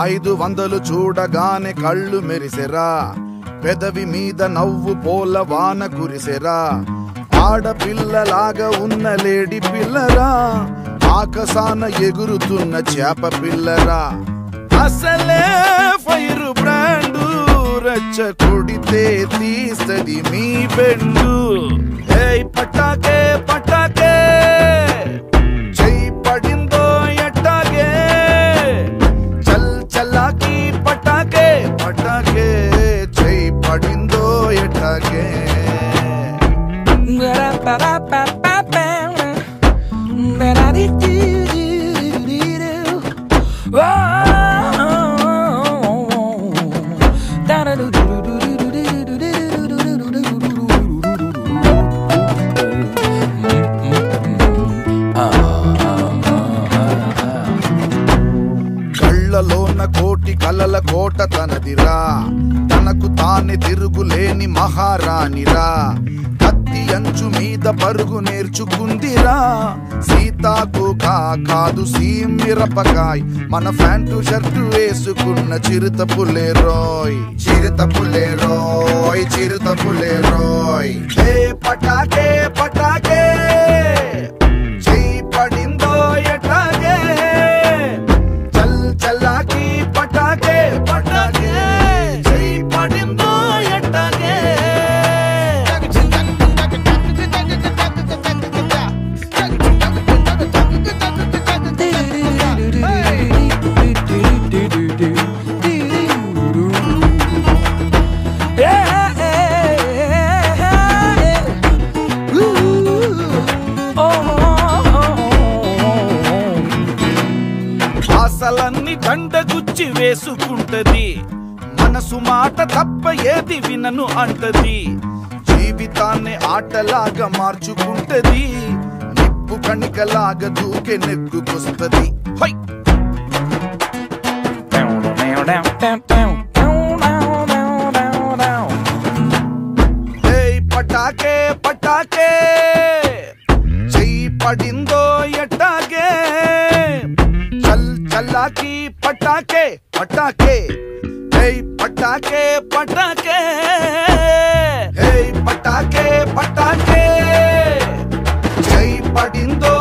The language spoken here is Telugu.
ఐదు వందలు చూడగానే కళ్ళు మెరిసెరా. పెదవి మీద నవ్వు పోల వాన కురిసెరా. ఆడపిల్లలాగా ఉన్న లేడి పిల్లరా ఆకసాన ఎగురుతున్న చేప పిల్లరా. అసలే ఫైరు బ్రాండు రచ్చ కొడితే తీస్తది మీ బెండు. ఏయ్ పటాకే పటాకే కోటి కలల కోట తనదిరా. తనకు తానే తిరుగులేని మహారాణిరా. పరుగు నేర్చుకుందిరా. సీతాకు కాదు సీమిరపకాయ్ మన ఫ్యాంటు షర్టు వేసుకున్న చిరుత పులేరోయ్ చిరుత పులేరోయ్ చిరుత పులే రోయ్. ఆశలన్నీ దండగుచ్చి వేసుకుంటది. మనసు మాట తప్ప ఏది వినను అంటది. జీవితాన్ని ఆటలాగా మార్చుకుంటది. నిప్పు కణికలాగా దూకే నెగ్గుకొస్తుంది హై! పటాకే పటాకే! చెయ్యి పడిందో చల్ చల్లాకి పటాకే పటాకే ఏయ్ పటాకే పటాకే ఏయ్ పటాకే పటాకే చెయ్యి పడిందో